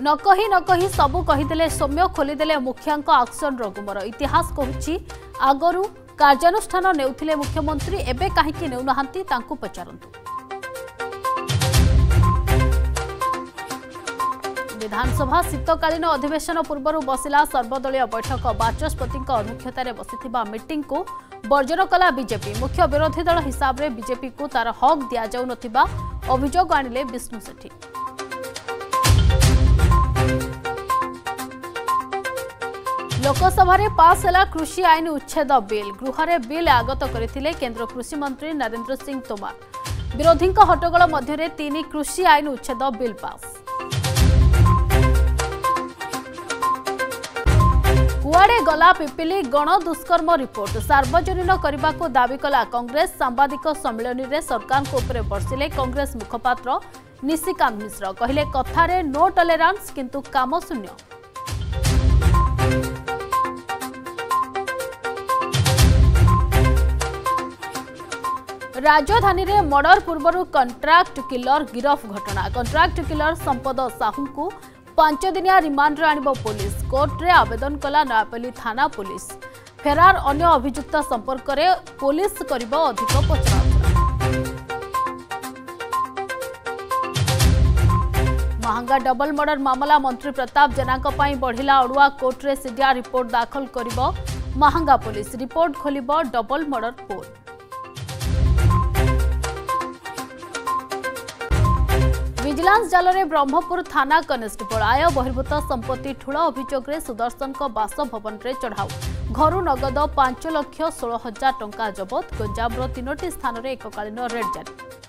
ନ କହି ନ କହି ସବୁ କହିଦେଲେ ସୌମ୍ୟ ଖୋଲିଦେଲେ ମୁଖିଆଙ୍କ ଆକ୍ସନର ଗୁମର ଇତିହାସ କହୁଛି ଆଗରୁ କାର୍ଯ୍ୟାନୁଷ୍ଠାନ ନେଉଥିଲେ ମୁଖ୍ୟମନ୍ତ୍ରୀ ଏବେ କାହିଁକି ନେଉନାହାନ୍ତି ତାଙ୍କୁ ପଚାରନ୍ତୁ। ବିଧାନସଭା ଶୀତକାଳୀନ ଅଧିବେଶନ ପୂର୍ବରୁ ବସିଲା ସର୍ବଦଳୀୟ ବୈଠକ। ବାଚସ୍ପତିଙ୍କ ଅଧ୍ୟକ୍ଷତାରେ ବସିଥିବା ମିଟିଂକୁ ବର୍ଜନ କଲା ବିଜେପି। ମୁଖ୍ୟ ବିରୋଧୀ ଦଳ ହିସାବରେ ବିଜେପିକୁ ତାର ହକ୍ ଦିଆଯାଉନଥିବା ଅଭିଯୋଗ ଆଣିଲେ ବିଷ୍ଣୁ ସେଠୀ। ଲୋକସଭାରେ ପାସ୍ ହେଲା କୃଷି ଆଇନ ଉଚ୍ଛେଦ ବିଲ୍। ଗୃହରେ ବିଲ୍ ଆଗତ କରିଥିଲେ କେନ୍ଦ୍ର କୃଷିମନ୍ତ୍ରୀ ନରେନ୍ଦ୍ର ସିଂ ତୋମାର। ବିରୋଧୀଙ୍କ ହଟ୍ଟଗୋଳ ମଧ୍ୟରେ ତିନି କୃଷି ଆଇନ ଉଚ୍ଛେଦ ବିଲ୍ ପାସ୍। କୁଆଡ଼େ ଗଲା ପିପିଲି ଗଣଦୁଷ୍କର୍ମ ରିପୋର୍ଟ। ସାର୍ବଜନୀନ କରିବାକୁ ଦାବି କଲା କଂଗ୍ରେସ ସାମ୍ବାଦିକ ସମ୍ମିଳନୀରେ ସରକାରଙ୍କ ଉପରେ ବର୍ଷିଲେ କଂଗ୍ରେସ ମୁଖପାତ୍ର ନିଶିକାନ୍ତ ମିଶ୍ର। କହିଲେ କଥାରେ ନୋ ଟଲେରାନ୍ସ କିନ୍ତୁ କାମ ଶୂନ୍ୟ। ରାଜଧାନୀରେ ମର୍ଡର ପୂର୍ବରୁ କଣ୍ଟ୍ରାକ୍ଟ କିଲର ଗିରଫ ଘଟଣା। କଣ୍ଟ୍ରାକ୍ଟ କିଲର ସମ୍ପଦ ସାହୁଙ୍କୁ ପାଞ୍ଚ ଦିନିଆ ରିମାଣ୍ଡରେ ଆଣିବ ପୋଲିସ। କୋର୍ଟରେ ଆବେଦନ କଲା ନୟାପଲ୍ଲୀ ଥାନା ପୋଲିସ। ଫେରାର ଅନ୍ୟ ଅଭିଯୁକ୍ତ ସମ୍ପର୍କରେ ପୋଲିସ କରିବ ଅଧିକ ପଚରାଉଚରା। ମହାଙ୍ଗା ଡବଲ ମର୍ଡର ମାମଲା ମନ୍ତ୍ରୀ ପ୍ରତାପ ଜେନାଙ୍କ ପାଇଁ ବଢ଼ିଲା ଅଡୁଆ। କୋର୍ଟରେ ସିଡିଆର ରିପୋର୍ଟ ଦାଖଲ କରିବ ମହାଙ୍ଗା ପୋଲିସ। ରିପୋର୍ଟ ଖୋଲିବ ଡବଲ ମର୍ଡର जाल में ब्रह्मपुर थाना कनेस्टेबल आय बहिर्भूत संपत्ति ठूल अभियोग सुदर्शन बासभवन में चढ़ाऊ घर नगद पाँच लक्ष षोह हज़ार टं जबत गोंजाम तीनोटी स्थान में एककालीन रेड जारी